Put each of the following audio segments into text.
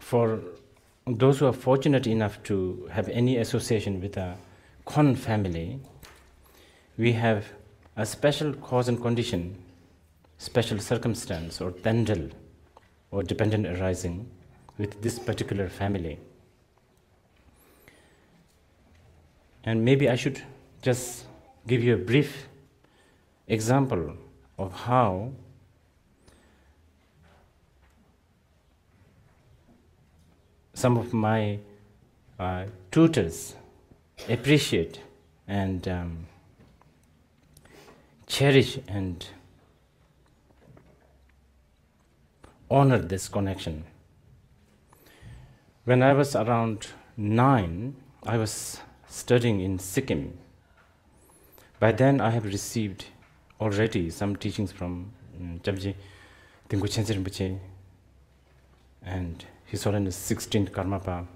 for those who are fortunate enough to have any association with a Khön family, we have a special cause and condition, special circumstance or tendrel or dependent arising with this particular family. And maybe I should just give you a brief example of how some of my uh, tutors appreciate and um, cherish and honor this connection. When I was around nine, I was studying in Sikkim. By then, I have received already some teachings from um, Jabji, Dingu Chensi Rinpoche and he saw in his 16th Karmapa,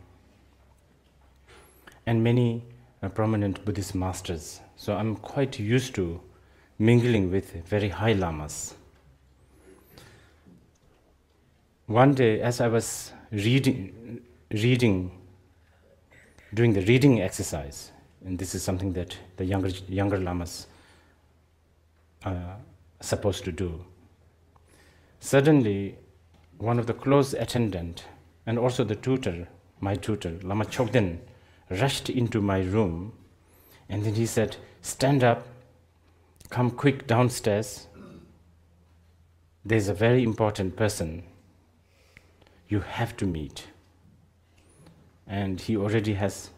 and many uh, prominent Buddhist masters. So I'm quite used to mingling with very high lamas. One day, as I was reading, reading, doing the reading exercise, and this is something that the younger, younger lamas are supposed to do. Suddenly, one of the close attendant and also the tutor, my tutor, Lama Chokden, rushed into my room and then he said, Stand up, come quick downstairs. There's a very important person you have to meet. And he already has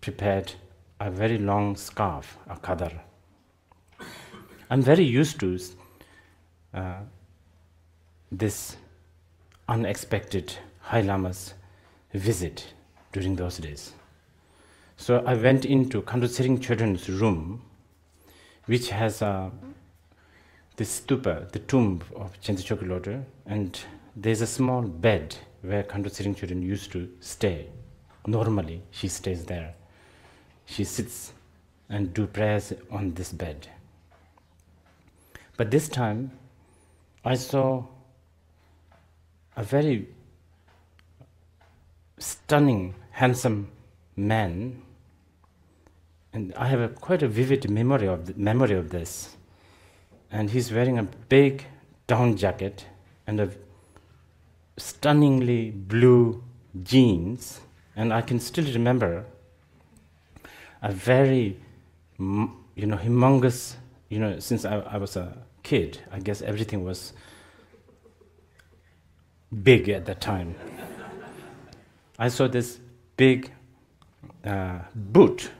prepared a very long scarf, a kadar. I'm very used to uh, this unexpected High Lama's visit during those days. So I went into Khandro Tsering Chödrön's room, which has uh, the stupa, the tomb of Khyentse Chökyi Lodro, and there's a small bed where Khandro Tsering Chödrön used to stay. Normally, she stays there. She sits and do prayers on this bed. But this time, I saw a very stunning, handsome man, and I have a, quite a vivid memory of the, memory of this. And he's wearing a big down jacket and a stunningly blue jeans, and I can still remember a very, you know, humongous, you know, since I, I was a kid, I guess everything was big at that time. I saw this big uh, boot,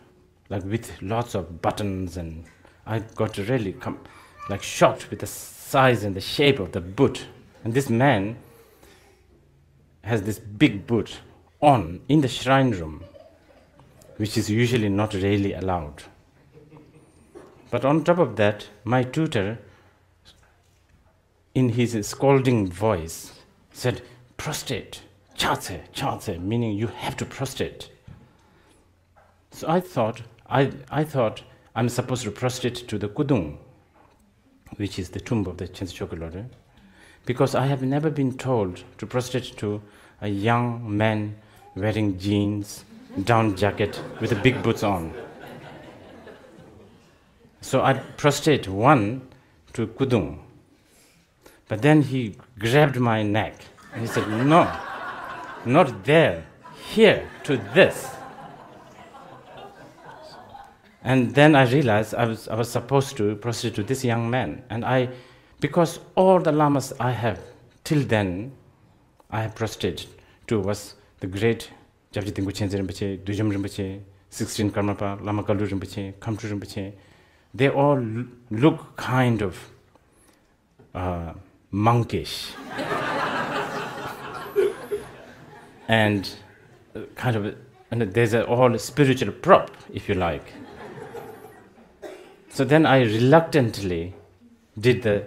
like with lots of buttons, and I got really com- like shocked with the size and the shape of the boot. And this man has this big boot on in the shrine room, which is usually not really allowed. But on top of that, my tutor, in his scolding voice, said, Prostrate, chatse chatse meaning you have to prostrate. So I thought, I, I thought I'm supposed to prostrate to the Kudung, which is the tomb of the Chensi Chokolore, because I have never been told to prostrate to a young man wearing jeans, down jacket with the big boots on. So I prostrate one to Kudung. But then he grabbed my neck and he said, no. not there, here, to this. And then I realized I was, I was supposed to proceed to this young man. And I, because all the lamas I have till then, I have prostituted to was the great Javji Tingu Chenze Rinpoche, Dujam Rinpoche, 16 Karmapa, Lama Kaldu Rinpoche, Kamchu Rinpoche. They all look kind of uh, monkish. And kind of, and there's a all spiritual prop, if you like. So then I reluctantly did the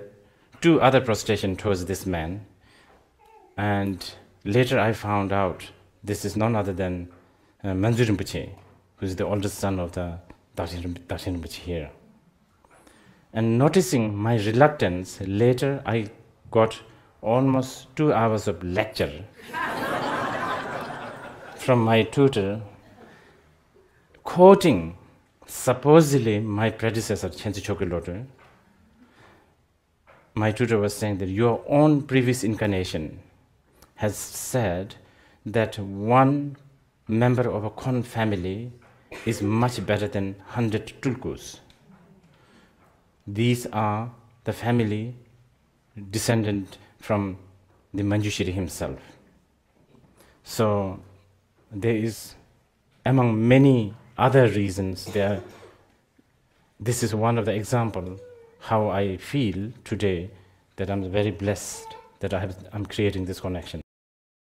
two other prostration towards this man, and later I found out this is none other than uh, Minzu Rinpoche, who is the oldest son of the Dagchen Rinpoche here. And noticing my reluctance, later I got almost two hours of lecture from my tutor, quoting supposedly my predecessor, Khyentse Chökyi Lodro, my tutor was saying that your own previous incarnation has said that one member of a Khön family is much better than 100 tulkus. These are the family descendant from the Manjushri himself. So there is among many other reasons there. This is one of the example how i feel today that i'm very blessed that i have i'm creating this connection.